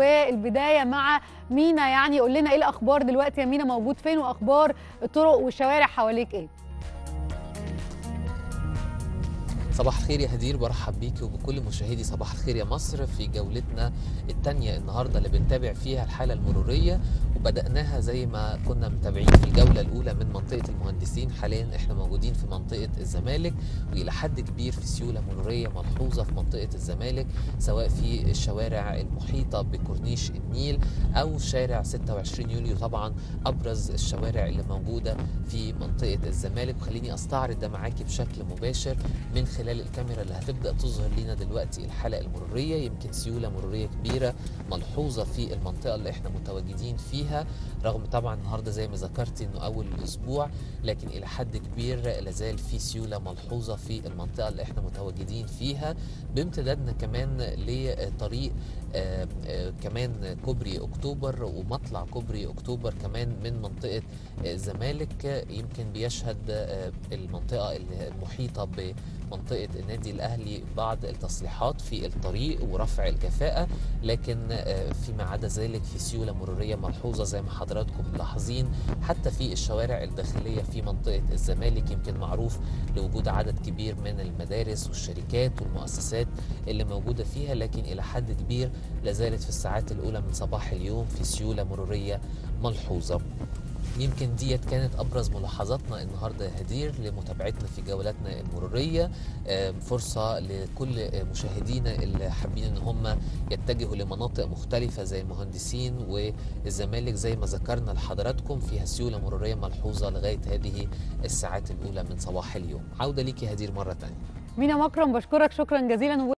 والبداية مع مينا. يعني قول لنا إيه الأخبار دلوقتي يا مينا؟ موجود فين؟ وأخبار الطرق والشوارع حواليك إيه؟ صباح الخير يا هدير برحب بيكي وبكل مشاهدي صباح الخير يا مصر في جولتنا الثانية النهاردة اللي بنتابع فيها الحالة المرورية. وبدأناها زي ما كنا متابعين في الجولة الأولى من منطقة المهندسين. حاليا إحنا موجودين في منطقة الزمالك وإلى حد كبير في سيولة مرورية ملحوظة في منطقة الزمالك سواء في الشوارع المحيطة بكورنيش النيل أو شارع 26 يوليو طبعا أبرز الشوارع اللي موجودة في منطقة الزمالك. وخليني أستعرض ده معاكي بشكل مباشر من خلال الكاميرا اللي هتبدأ تظهر لنا دلوقتي. الحلقة المروريه يمكن سيولة مروريه كبيرة ملحوظة في المنطقة اللي إحنا متواجدين فيها. رغم طبعا النهارده زي ما ذكرت إنه أول الأسبوع لكن إلى حد كبير لازال في سيولة ملحوظة في المنطقة اللي إحنا متواجدين فيها بامتدادنا كمان لطريق آه آه كمان كوبري أكتوبر ومطلع كوبري أكتوبر كمان من منطقة الزمالك يمكن بيشهد آه المنطقة المحيطة بمنطقة النادي الأهلي بعض التصليحات في الطريق ورفع الكفاءة لكن فيما عدا ذلك في سيولة مرورية ملحوظة زي ما حضراتكم ملاحظين حتى في الشوارع الداخلية في منطقة الزمالك يمكن معروف لوجود عدد كبير من المدارس والشركات والمؤسسات اللي موجودة فيها لكن إلى حد كبير لازالت في الساعات الأولى من صباح اليوم في سيولة مرورية ملحوظة. يمكن ديت كانت أبرز ملاحظاتنا النهارده يا هدير لمتابعتنا في جولاتنا المرورية. فرصة لكل مشاهدينا اللي حابين إن هم يتجهوا لمناطق مختلفة زي المهندسين والزمالك زي ما ذكرنا لحضراتكم فيها سيوله مرورية ملحوظة لغاية هذه الساعات الأولى من صباح اليوم. عودة ليك يا هدير مرة ثانية مينا مكرم بشكرك. شكرا جزيلا.